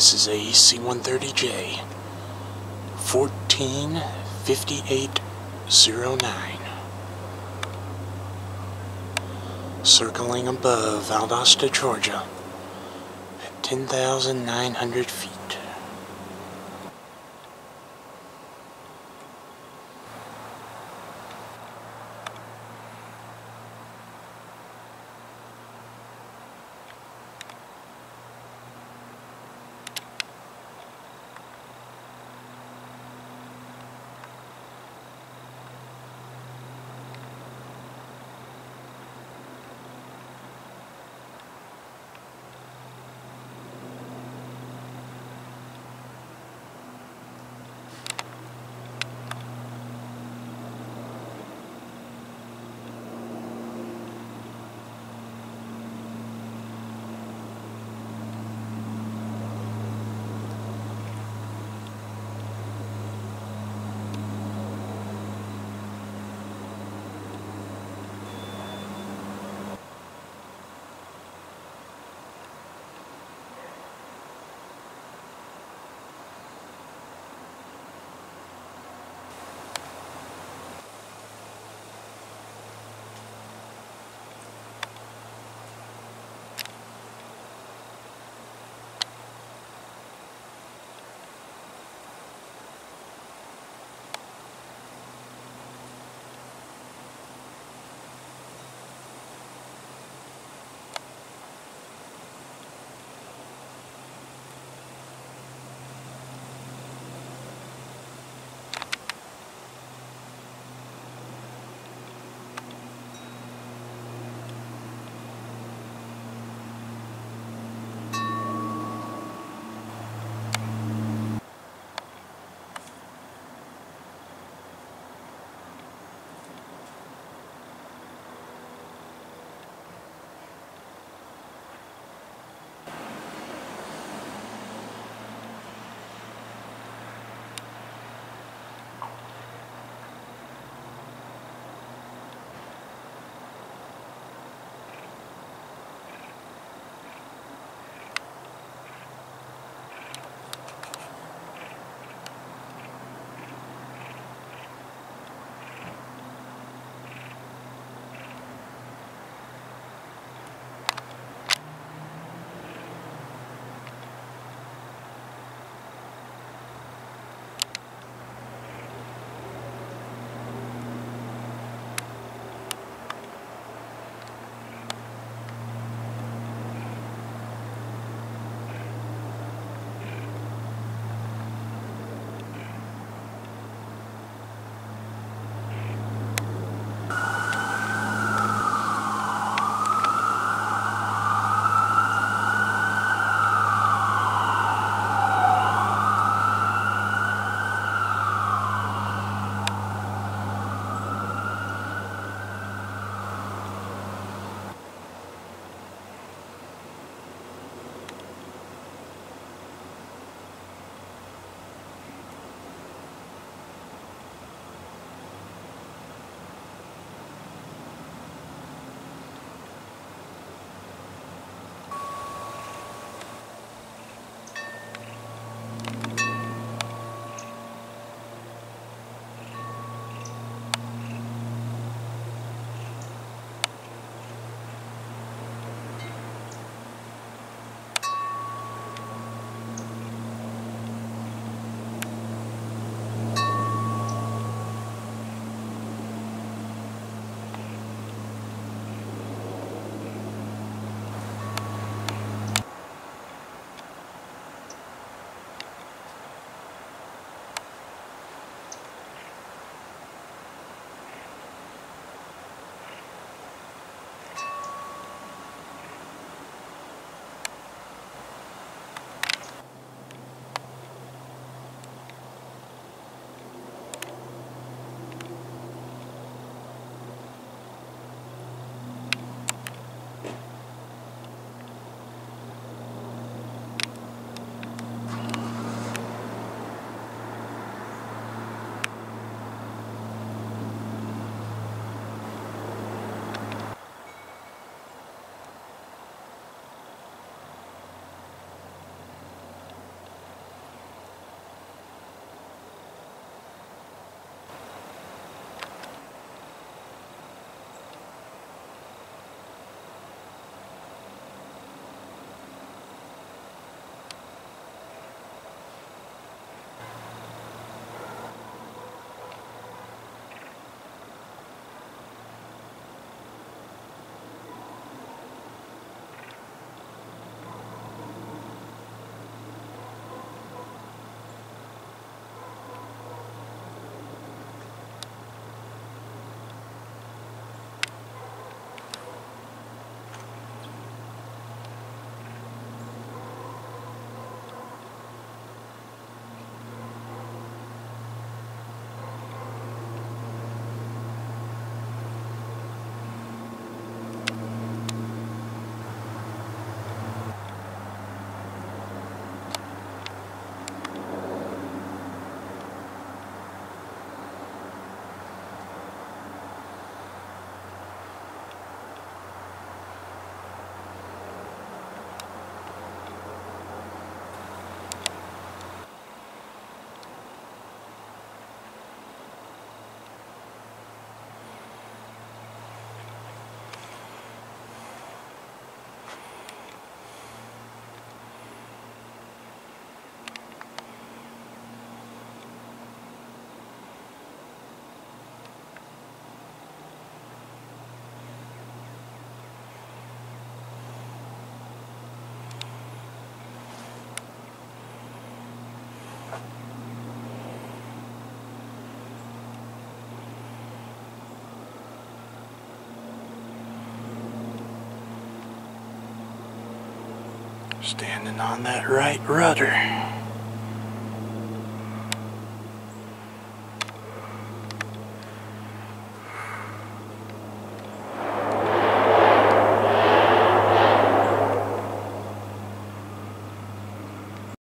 This is a C-130J. 145809. Circling above Valdosta, Georgia at 10,900 feet. Standing on that right rudder.